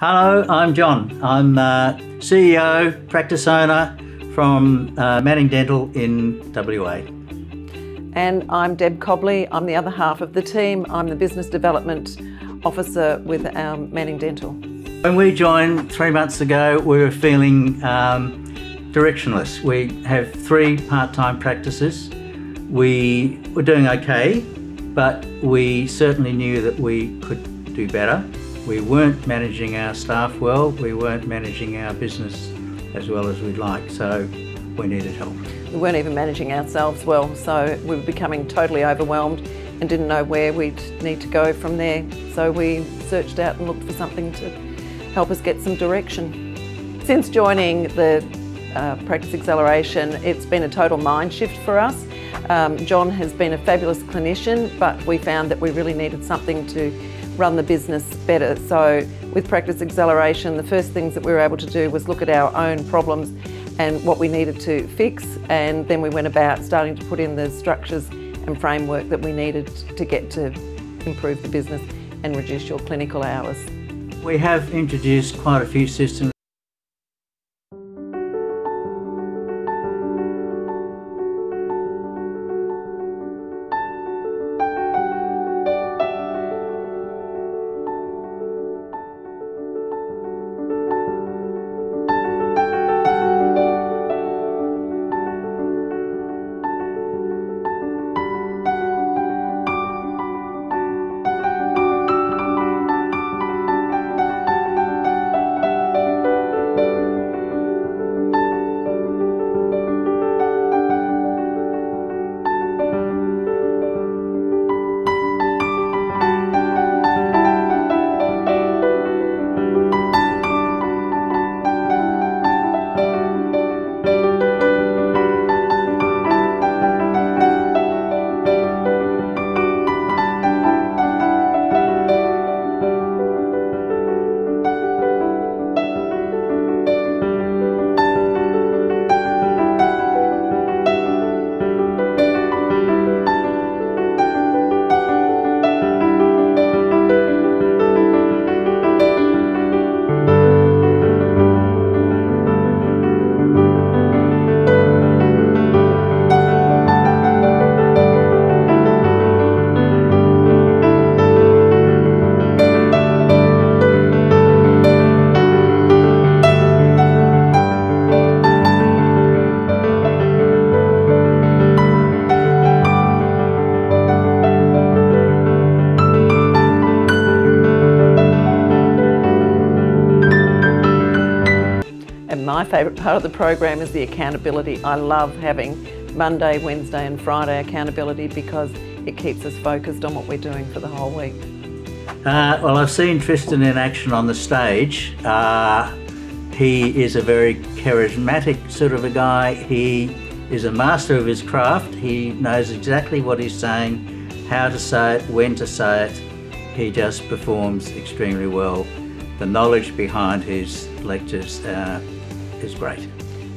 Hello, I'm John. I'm uh, CEO, practice owner from uh, Manning Dental in WA. And I'm Deb Cobley. I'm the other half of the team. I'm the Business Development Officer with um, Manning Dental. When we joined three months ago, we were feeling um, directionless. We have three part-time practices. We were doing okay, but we certainly knew that we could do better. We weren't managing our staff well, we weren't managing our business as well as we'd like, so we needed help. We weren't even managing ourselves well, so we were becoming totally overwhelmed and didn't know where we'd need to go from there. So we searched out and looked for something to help us get some direction. Since joining the uh, Practice Acceleration, it's been a total mind shift for us. Um, John has been a fabulous clinician, but we found that we really needed something to run the business better. So with Practice Acceleration, the first things that we were able to do was look at our own problems and what we needed to fix. And then we went about starting to put in the structures and framework that we needed to get to improve the business and reduce your clinical hours. We have introduced quite a few systems my favourite part of the program is the accountability. I love having Monday, Wednesday and Friday accountability because it keeps us focused on what we're doing for the whole week. Uh, well, I've seen Tristan in action on the stage. Uh, he is a very charismatic sort of a guy. He is a master of his craft. He knows exactly what he's saying, how to say it, when to say it. He just performs extremely well. The knowledge behind his lectures uh, is great.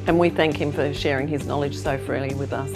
And we thank him for sharing his knowledge so freely with us.